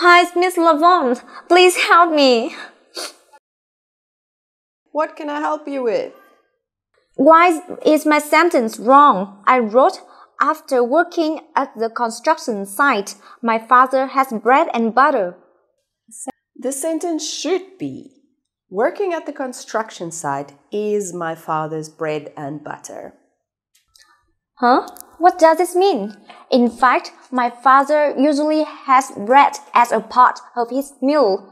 Why is Miss Lavon? Please help me. What can I help you with? Why is my sentence wrong? I wrote, after working at the construction site, my father has bread and butter. The sentence should be, working at the construction site is my father's bread and butter. Huh? What does this mean? In fact, my father usually has bread as a part of his meal.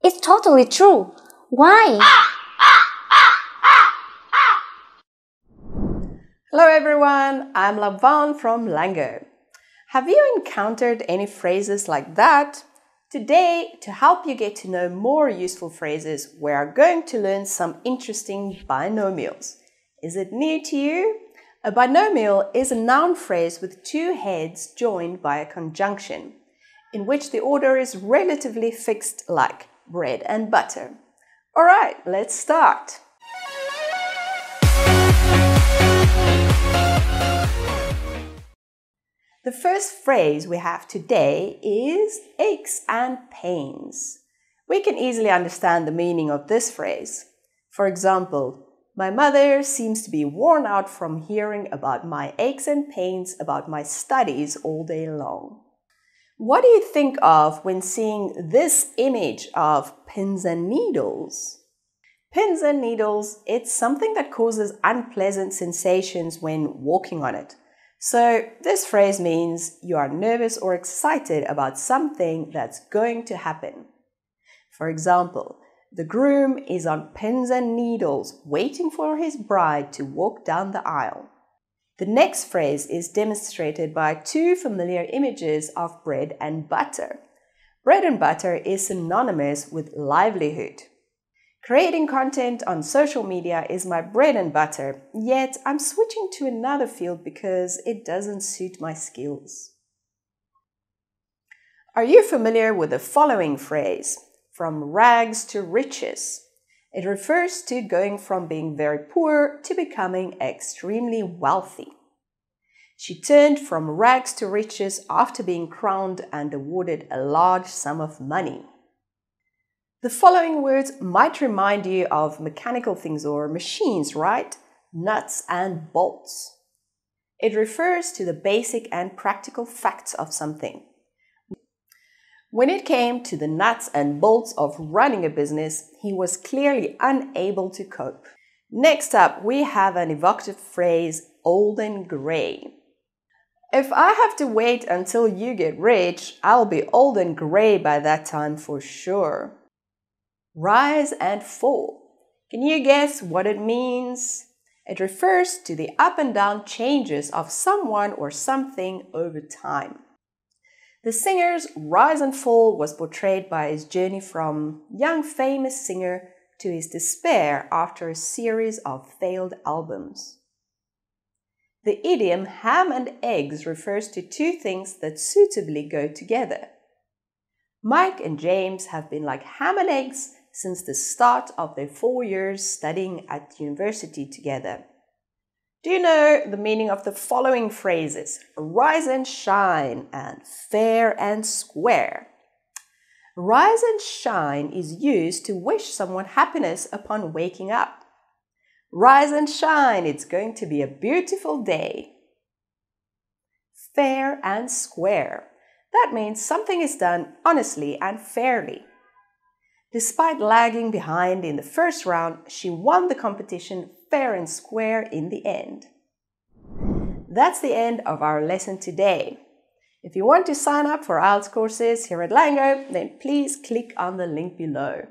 It's totally true. Why? Hello everyone, I'm Lavan from LangGo. Have you encountered any phrases like that? Today, to help you get to know more useful phrases, we are going to learn some interesting binomials. Is it new to you? A binomial is a noun phrase with two heads joined by a conjunction, in which the order is relatively fixed like bread and butter. Alright, let's start. The first phrase we have today is aches and pains. We can easily understand the meaning of this phrase. For example, my mother seems to be worn out from hearing about my aches and pains about my studies all day long. What do you think of when seeing this image of pins and needles? Pins and needles, it's something that causes unpleasant sensations when walking on it. So, this phrase means you are nervous or excited about something that's going to happen. For example, the groom is on pins and needles waiting for his bride to walk down the aisle. The next phrase is demonstrated by two familiar images of bread and butter. Bread and butter is synonymous with livelihood. Creating content on social media is my bread and butter, yet I'm switching to another field because it doesn't suit my skills. Are you familiar with the following phrase, from rags to riches? It refers to going from being very poor to becoming extremely wealthy. She turned from rags to riches after being crowned and awarded a large sum of money. The following words might remind you of mechanical things or machines, right? Nuts and bolts. It refers to the basic and practical facts of something. When it came to the nuts and bolts of running a business, he was clearly unable to cope. Next up, we have an evocative phrase, old and grey. If I have to wait until you get rich, I'll be old and grey by that time for sure rise and fall. Can you guess what it means? It refers to the up and down changes of someone or something over time. The singer's rise and fall was portrayed by his journey from young famous singer to his despair after a series of failed albums. The idiom ham and eggs refers to two things that suitably go together. Mike and James have been like ham and eggs since the start of their four years studying at university together. Do you know the meaning of the following phrases? Rise and shine and fair and square. Rise and shine is used to wish someone happiness upon waking up. Rise and shine, it's going to be a beautiful day. Fair and square. That means something is done honestly and fairly. Despite lagging behind in the first round, she won the competition fair and square in the end. That's the end of our lesson today. If you want to sign up for IELTS courses here at LangGo, then please click on the link below.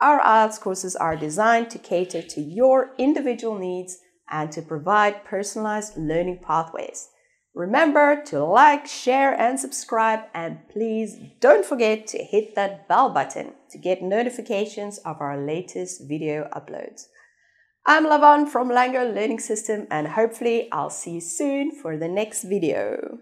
Our IELTS courses are designed to cater to your individual needs and to provide personalized learning pathways. Remember to like, share, and subscribe, and please don't forget to hit that bell button to get notifications of our latest video uploads. I'm Lavan from LangGo Learning System, and hopefully, I'll see you soon for the next video.